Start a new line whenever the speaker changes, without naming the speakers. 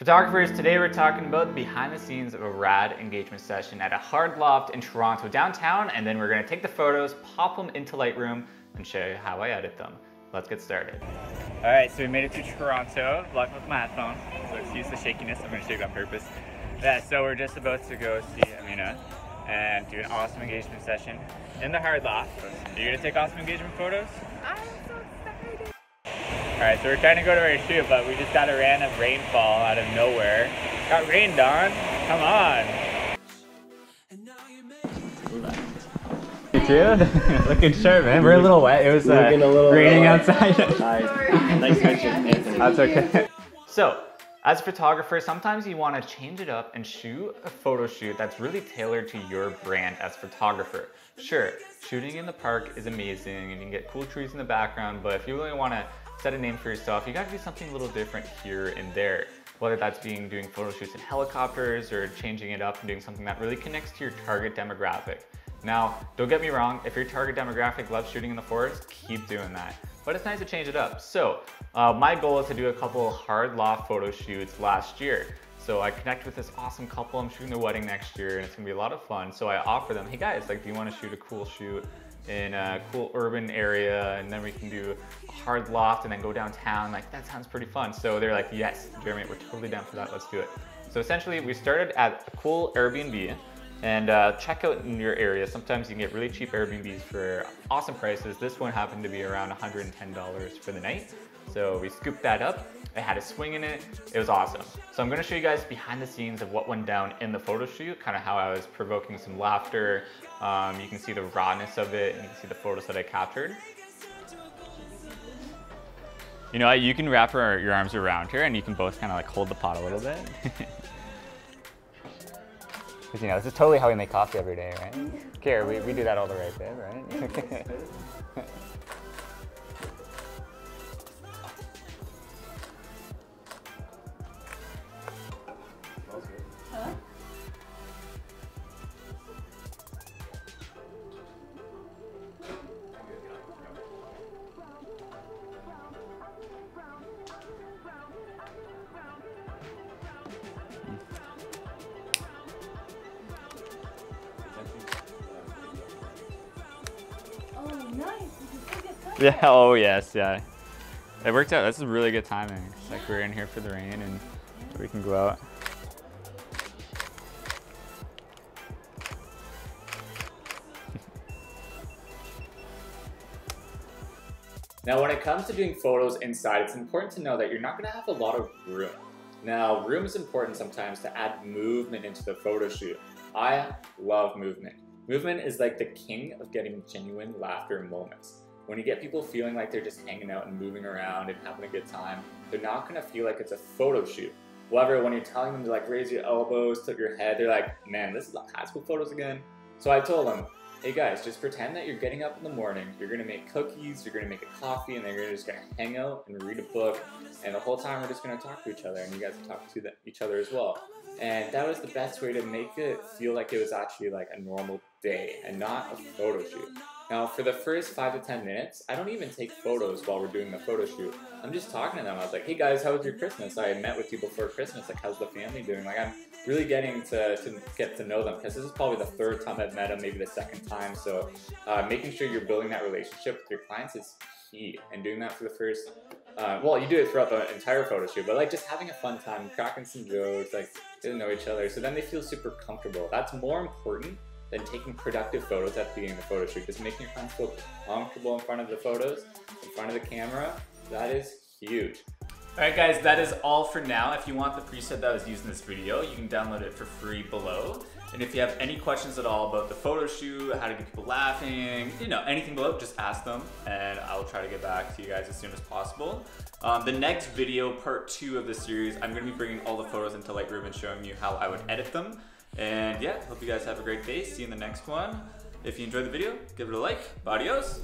Photographers, today we're talking about behind the scenes of a rad engagement session at a hard loft in Toronto downtown, and then we're gonna take the photos, pop them into Lightroom, and show you how I edit them. Let's get started. All right, so we made it to Toronto, vlogging with my headphones, so excuse the shakiness, I'm gonna shake on purpose. Yeah, so we're just about to go see Amina and do an awesome engagement session in the hard loft. Are you gonna take awesome engagement photos?
I'm so excited.
All right, so we're trying to go to our shoot, but we just got a random rainfall out of nowhere. Got rained on. Come on. You too? Looking sharp, man. We're a little wet. It was uh,
Looking a little,
raining
uh,
outside.
Hi. Nice to meet you, Anthony.
That's okay. So, as a photographer, sometimes you want to change it up and shoot a photo shoot that's really tailored to your brand as a photographer. Sure, shooting in the park is amazing and you can get cool trees in the background, but if you really want to set a name for yourself, you got to do something a little different here and there. Whether that's being doing photo shoots in helicopters or changing it up and doing something that really connects to your target demographic. Now, don't get me wrong, if your target demographic loves shooting in the forest, keep doing that. But it's nice to change it up. So, uh, my goal is to do a couple hard loft photo shoots last year. So I connect with this awesome couple. I'm shooting their wedding next year and it's gonna be a lot of fun. So I offer them, hey guys, like, do you wanna shoot a cool shoot in a cool urban area and then we can do a hard loft and then go downtown. Like, that sounds pretty fun. So they're like, yes, Jeremy, we're totally down for that. Let's do it. So essentially we started at a cool Airbnb and uh, check out in your area. Sometimes you can get really cheap Airbnbs for awesome prices. This one happened to be around $110 for the night. So we scooped that up. It had a swing in it. It was awesome. So I'm gonna show you guys behind the scenes of what went down in the photo shoot, kind of how I was provoking some laughter. Um, you can see the rawness of it and you can see the photos that I captured. You know, you can wrap your, your arms around her and you can both kind of like hold the pot a little bit. Because, you know, this is totally how we make coffee every day, right? Care, we, we do that all the right, babe, right? yeah, oh yes, yeah. It worked out. This is really good timing. It's like we're in here for the rain and we can go out. Now, when it comes to doing photos inside, it's important to know that you're not gonna have a lot of room. Now, room is important sometimes to add movement into the photo shoot. I love movement. Movement is like the king of getting genuine laughter moments. When you get people feeling like they're just hanging out and moving around and having a good time, they're not gonna feel like it's a photo shoot. However, when you're telling them to like raise your elbows, tilt your head, they're like, man, this is like high school photos again. So I told them, hey guys, just pretend that you're getting up in the morning, you're gonna make cookies, you're gonna make a coffee, and then you're just gonna hang out and read a book, and the whole time we're just gonna talk to each other, and you guys talk to the, each other as well. And that was the best way to make it feel like it was actually like a normal day and not a photo shoot. Now, for the first five to 10 minutes, I don't even take photos while we're doing the photo shoot. I'm just talking to them. I was like, hey guys, how was your Christmas? I met with you before Christmas. Like, how's the family doing? Like, I'm really getting to, to get to know them because this is probably the third time I've met them, maybe the second time. So, uh, making sure you're building that relationship with your clients is key. And doing that for the first, uh, well, you do it throughout the entire photo shoot, but like just having a fun time, cracking some jokes, like getting to know each other. So then they feel super comfortable. That's more important than taking productive photos at the beginning of the photo shoot. Just making your clients feel comfortable in front of the photos, in front of the camera. That is huge. Alright guys, that is all for now. If you want the preset that was used in this video, you can download it for free below. And if you have any questions at all about the photo shoot, how to get people laughing, you know, anything below, just ask them and I will try to get back to you guys as soon as possible. Um, the next video, part two of the series, I'm gonna be bringing all the photos into Lightroom and showing you how I would edit them. And yeah, hope you guys have a great day. See you in the next one. If you enjoyed the video, give it a like. Adios.